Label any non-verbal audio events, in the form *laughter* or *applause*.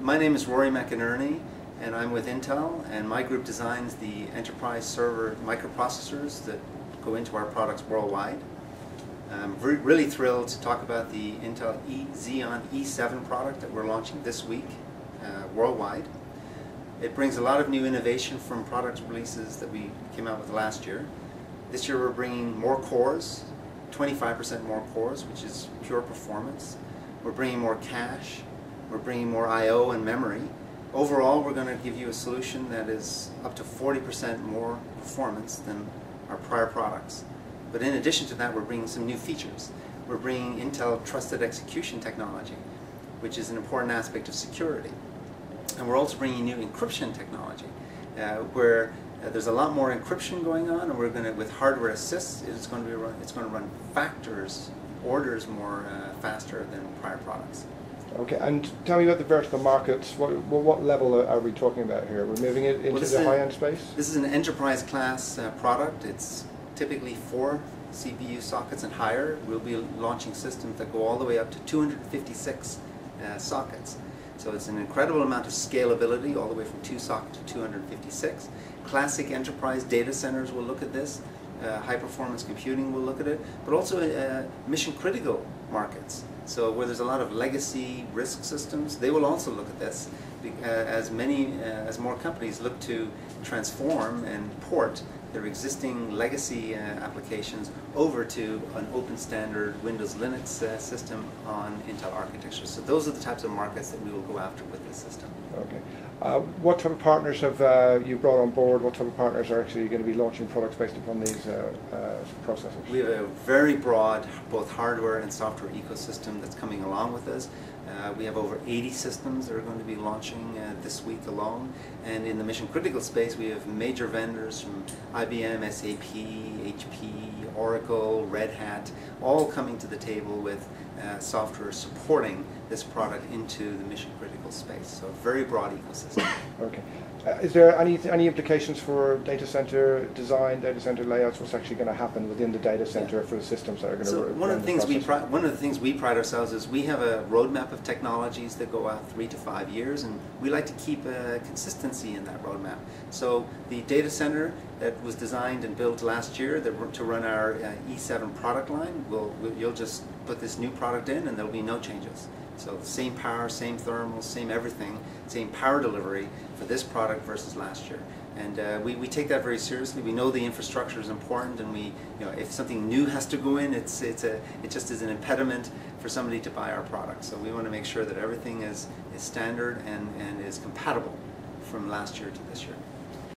my name is Rory McInerney, and I'm with Intel, and my group designs the enterprise server microprocessors that go into our products worldwide. I'm re really thrilled to talk about the Intel e Xeon E7 product that we're launching this week uh, worldwide. It brings a lot of new innovation from product releases that we came out with last year. This year we're bringing more cores, 25% more cores, which is pure performance. We're bringing more cache. We're bringing more I.O. and memory. Overall, we're going to give you a solution that is up to 40% more performance than our prior products. But in addition to that, we're bringing some new features. We're bringing Intel Trusted Execution Technology, which is an important aspect of security. And we're also bringing new encryption technology, uh, where uh, there's a lot more encryption going on, and we're going to, with hardware assists, it's going to be run, it's going to run factors, orders more uh, faster than prior products. Okay, and tell me about the vertical markets. What, what level are we talking about here? We're moving it into well, the high-end space? This is an enterprise class uh, product. It's typically four CPU sockets and higher. We'll be launching systems that go all the way up to 256 uh, sockets. So it's an incredible amount of scalability, all the way from two socket to 256. Classic enterprise data centers will look at this. Uh, high performance computing will look at it, but also uh, mission critical markets. So where there's a lot of legacy risk systems, they will also look at this uh, as many, uh, as more companies look to transform and port their existing legacy uh, applications over to an open standard Windows Linux uh, system on Intel architecture. So those are the types of markets that we will go after with this system. Okay. Uh, what type of partners have uh, you brought on board? What type of partners are actually going to be launching products based upon these processors? We have a very broad, both hardware and software ecosystem that's coming along with us. Uh, we have over 80 systems that are going to be launching uh, this week alone. And in the mission critical space, we have major vendors from IBM, SAP, HP, Oracle, Red Hat, all coming to the table with uh, software supporting this product into the mission critical space. So a very broad ecosystem. *coughs* Okay. Uh, is there any any implications for data center design, data center layouts? What's actually going to happen within the data center yeah. for the systems that are going so to? one of the things we one of the things we pride ourselves is we have a roadmap of technologies that go out three to five years, and we like to keep a consistency in that roadmap. So the data center that was designed and built last year that, to run our uh, E7 product line, will we'll, you'll just put this new product in, and there'll be no changes. So same power, same thermal, same everything, same power delivery for this product versus last year. And uh, we, we take that very seriously. We know the infrastructure is important, and we, you know, if something new has to go in, it's, it's a, it just is an impediment for somebody to buy our product. So we want to make sure that everything is, is standard and, and is compatible from last year to this year.